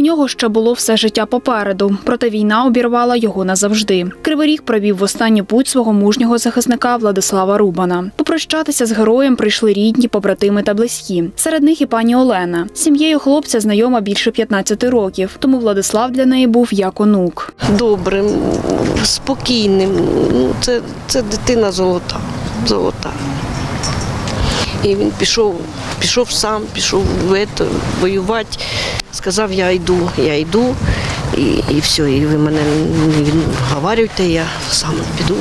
Нього ще було все життя попереду, проте війна обірвала його назавжди. Кривий Ріг провів в останню путь свого мужнього захисника Владислава Рубана. Попрощатися з героєм прийшли рідні, побратими та близькі. Серед них і пані Олена. Сім'єю хлопця знайома більше 15 років, тому Владислав для неї був як онук. добрим, спокійним. Ну, Це, це дитина золота. золота. І він пішов, пішов сам, пішов в ето, воювати. Сказав, я йду, я йду. І, і все, і ви мене не відговарюйте, я сам піду.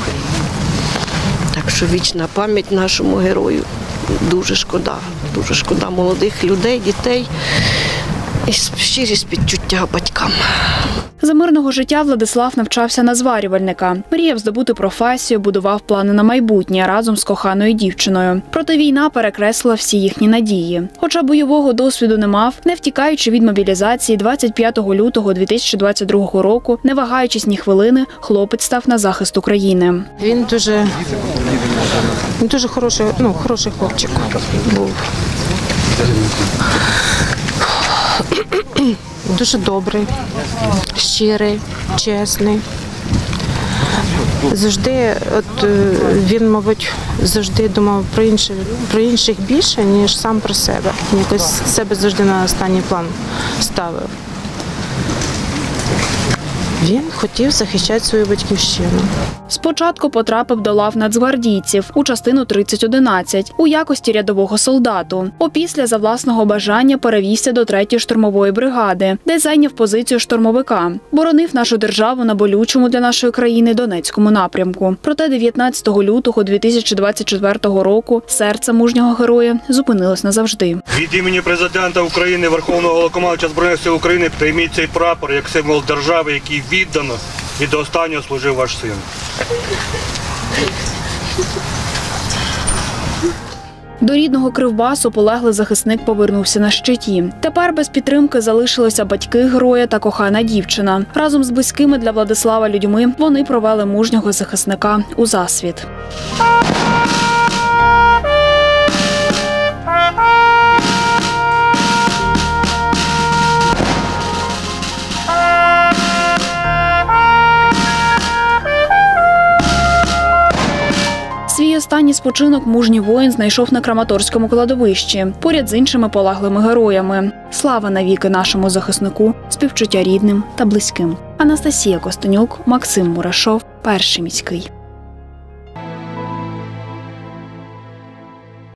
Так що вічна пам'ять нашому герою. Дуже шкода, дуже шкода молодих людей, дітей. І щирі співчуття батькам. За мирного життя Владислав навчався на зварювальника. Мріяв здобути професію, будував плани на майбутнє разом з коханою дівчиною. Проте війна перекреслила всі їхні надії. Хоча бойового досвіду не мав, не втікаючи від мобілізації 25 лютого 2022 року, не вагаючись ні хвилини, хлопець став на захист України. Він дуже, він дуже хороший, ну, хороший хлопчик був. Дуже добрий, щирий, чесний. Завжди, от е, він, мабуть, завжди думав про інших, про інших більше, ніж сам про себе. Якось себе завжди на останній план ставив. Він хотів захищати свою батьківщину. Спочатку потрапив до лав нацгвардійців у частину 3011 у якості рядового солдату. Опісля за власного бажання перевівся до 3-ї штурмової бригади, де зайняв позицію штурмовика. Боронив нашу державу на болючому для нашої країни Донецькому напрямку. Проте 19 лютого 2024 року серце мужнього героя зупинилось назавжди. Від імені президента України, Верховного Головнокомандувача Збройних сил України прийміть цей прапор як символ держави, який віддано і до останнього служив ваш син. До рідного кривбасу полеглий захисник повернувся на щиті. Тепер без підтримки залишилися батьки героя та кохана дівчина. Разом з близькими для Владислава людьми вони провели мужнього захисника у засвіт. Останній спочинок мужній воїн знайшов на Краматорському кладовищі поряд з іншими полаглими героями. Слава навіки нашому захиснику, співчуття рідним та близьким. Анастасія Костенюк, Максим Мурашов, перший міський.